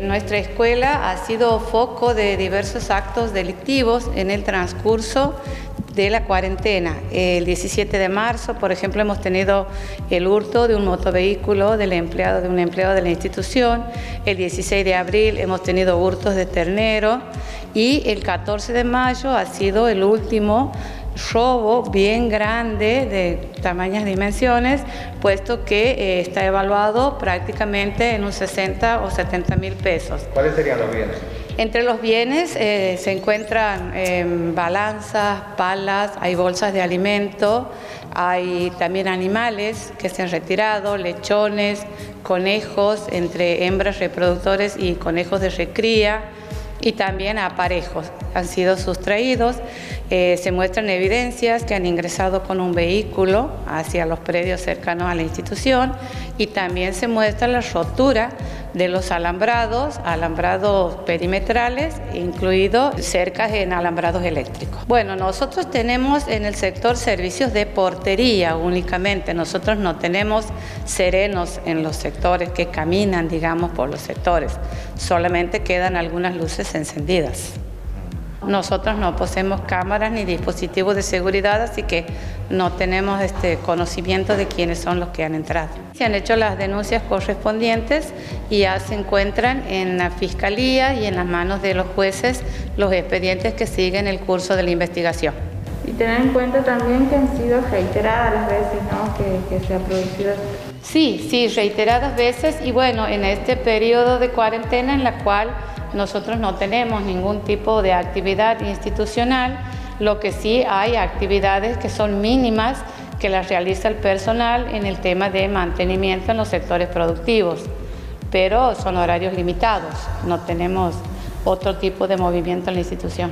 Nuestra escuela ha sido foco de diversos actos delictivos en el transcurso de la cuarentena. El 17 de marzo, por ejemplo, hemos tenido el hurto de un motovehículo del empleado de un empleado de la institución. El 16 de abril hemos tenido hurtos de ternero y el 14 de mayo ha sido el último robo bien grande de tamañas dimensiones, puesto que eh, está evaluado prácticamente en unos 60 o 70 mil pesos. ¿Cuáles serían los bienes? Entre los bienes eh, se encuentran em, balanzas, palas, hay bolsas de alimento, hay también animales que se han retirado, lechones, conejos, entre hembras reproductores y conejos de recría y también aparejos han sido sustraídos. Eh, se muestran evidencias que han ingresado con un vehículo hacia los predios cercanos a la institución y también se muestra la rotura de los alambrados, alambrados perimetrales, incluidos cercas en alambrados eléctricos. Bueno, nosotros tenemos en el sector servicios de portería únicamente, nosotros no tenemos serenos en los sectores que caminan, digamos, por los sectores, solamente quedan algunas luces encendidas. Nosotros no poseemos cámaras ni dispositivos de seguridad, así que no tenemos este conocimiento de quiénes son los que han entrado. Se han hecho las denuncias correspondientes y ya se encuentran en la Fiscalía y en las manos de los jueces los expedientes que siguen el curso de la investigación. Y tener en cuenta también que han sido reiteradas las veces ¿no? que, que se ha producido. Sí, sí, reiteradas veces y bueno, en este periodo de cuarentena en la cual nosotros no tenemos ningún tipo de actividad institucional, lo que sí hay actividades que son mínimas que las realiza el personal en el tema de mantenimiento en los sectores productivos, pero son horarios limitados, no tenemos otro tipo de movimiento en la institución.